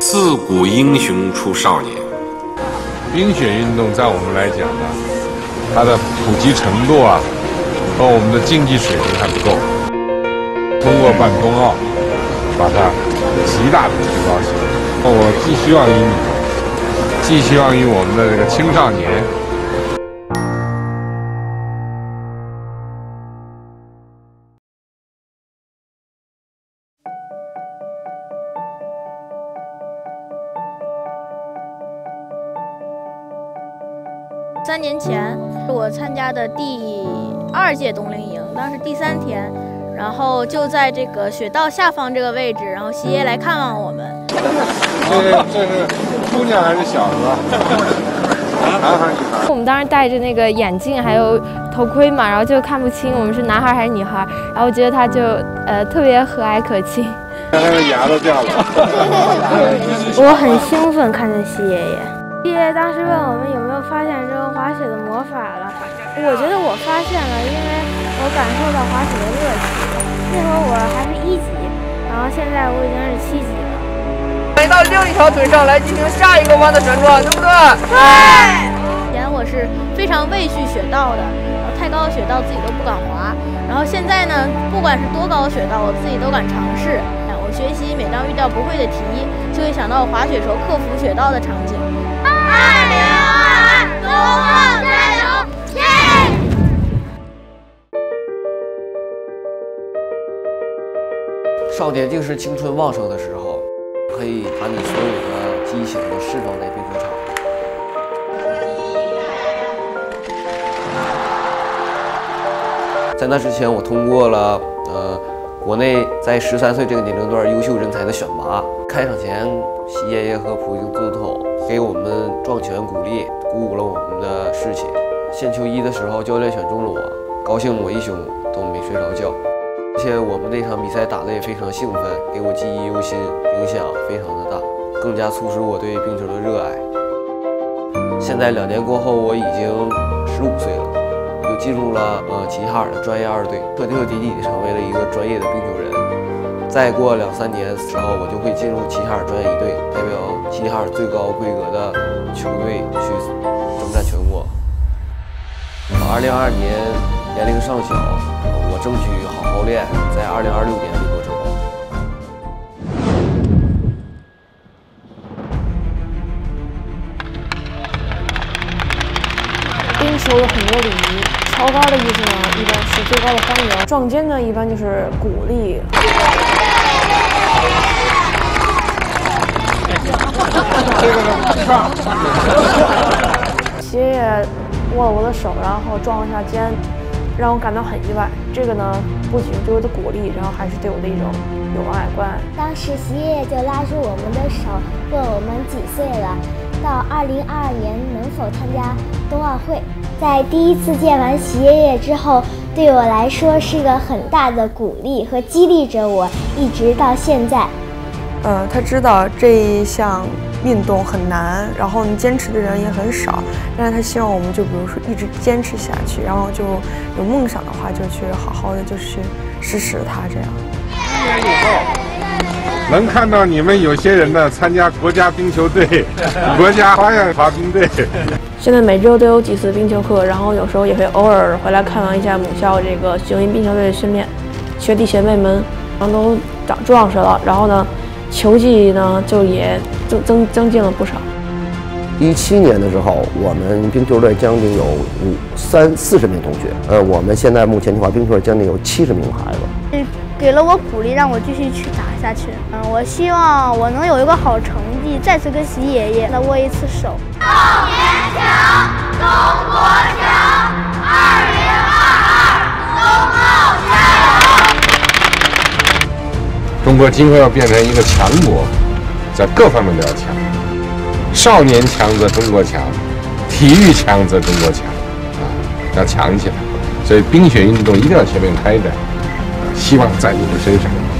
自古英雄出少年。冰雪运动在我们来讲呢，它的普及程度啊，和我们的竞技水平还不够。通过办冬奥，把它极大的提高起来。我寄希望于你，寄希望于我们的这个青少年。三年前是我参加的第二届冬令营，当时第三天，然后就在这个雪道下方这个位置，然后西爷来看望我们。这是这是姑娘还是小子？男孩女孩？我们当时戴着那个眼镜还有头盔嘛，然后就看不清我们是男孩还是女孩，然后我觉得他就呃特别和蔼可亲。那个牙都掉了。我很兴奋看见西爷爷。爷爷当时问我们有没有发现这个滑雪的魔法了，我觉得我发现了，因为我感受到滑雪的乐趣。那会儿我还是一级，然后现在我已经是七级了。回到另一条腿上来进行下一个弯的旋转，对不对？对。以前我是非常畏惧雪道的，然后太高的雪道自己都不敢滑。然后现在呢，不管是多高的雪道，我自己都敢尝试。我学习每当遇到不会的题，就会想到滑雪时候克服雪道的场景。少年正是青春旺盛的时候，可以把你所有的激情都释放在冰球场。在那之前，我通过了呃国内在十三岁这个年龄段优秀人才的选拔。开场前，习爷爷和普京总统。给我们壮拳鼓励，鼓舞了我们的士气。献球一的时候，教练选中了我，高兴我一宿都没睡着觉。而且我们那场比赛打得也非常兴奋，给我记忆犹新，影响非常的大，更加促使我对冰球的热爱。现在两年过后，我已经十五岁了，进入了呃齐齐哈尔的专业二队，彻彻底底成为了一个专业的冰球人。再过两三年的时候，我就会进入齐齐哈尔专业一队，代表齐齐哈尔最高规格的球队去征战全国。二零二二年年龄尚小，我争取好好练，在二零二六年美国争光。冰球有很多礼仪，超高的意思呢，一般是最高的欢迎；撞肩呢，一般就是鼓励。这个呢，上。爷爷握了我的手，然后撞了一下肩，让我感到很意外。这个呢，不仅对我的鼓励，然后还是对我的一种友爱关爱。当时习爷爷就拉住我们的手，问我们几岁了，到二零二二年能否参加冬奥会。在第一次见完习爷爷之后，对我来说是个很大的鼓励和激励着我，一直到现在。呃，他知道这一项运动很难，然后你坚持的人也很少，但是他希望我们就比如说一直坚持下去，然后就有梦想的话就去好好的就去实施它这样。一年以后，能看到你们有些人呢参加国家冰球队、国家花样滑冰队。现在每周都有几次冰球课，然后有时候也会偶尔回来看望一下母校这个雄鹰冰球队的训练，学弟学妹们然后都长壮实了，然后呢。球技呢，就也增增增进了不少。一七年的时候，我们冰球队将近有五三四十名同学。呃，我们现在目前的话，冰球队将近有七十名孩子。给了我鼓励，让我继续去打下去。嗯，我希望我能有一个好成绩，再次跟习爷爷再握一次手。少年强，中国强，二零二二冬奥加油！中国今后要变成一个强国，在各方面都要强。少年强则中国强，体育强则中国强，啊，要强起来。所以冰雪运动一定要全面开展，希望在你们身上。